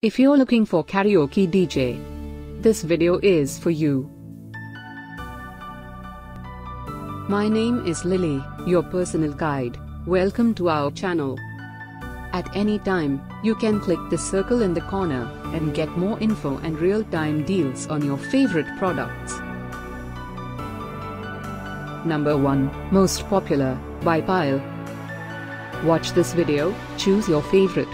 If you're looking for karaoke DJ, this video is for you. My name is Lily, your personal guide. Welcome to our channel. At any time, you can click the circle in the corner and get more info and real-time deals on your favorite products. Number 1, Most Popular, by Pyle. Watch this video, choose your favorite.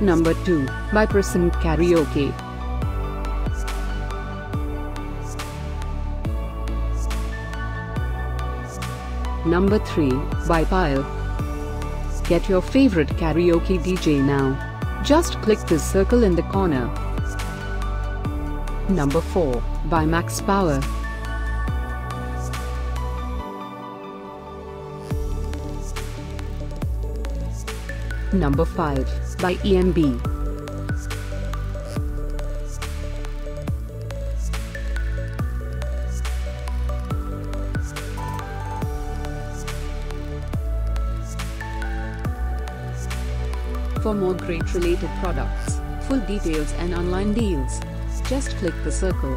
Number 2, by Persang Karaoke. Number 3, by Pyle. Get your favorite karaoke DJ now. Just click this circle in the corner. Number 4, by Max Power. Number 5, by EMB. For more great related products, full details and online deals, just click the circle.